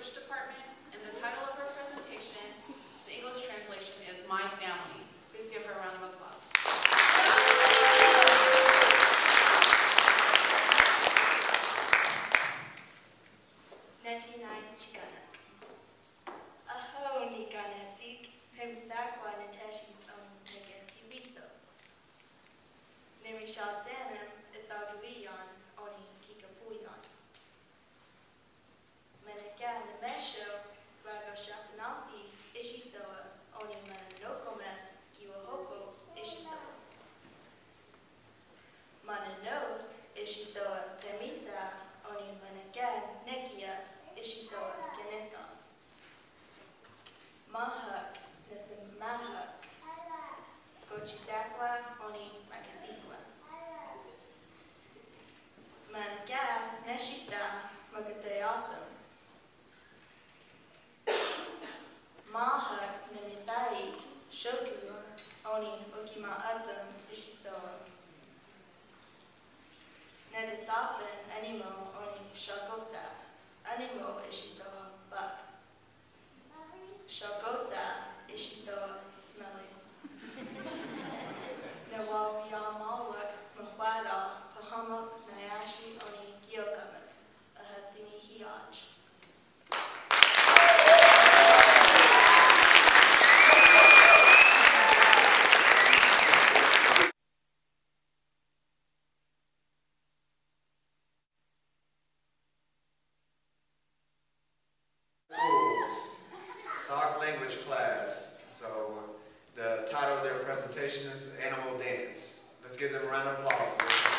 English department, and the title of her showcase presentation is Animal Dance. Let's give them a round of applause.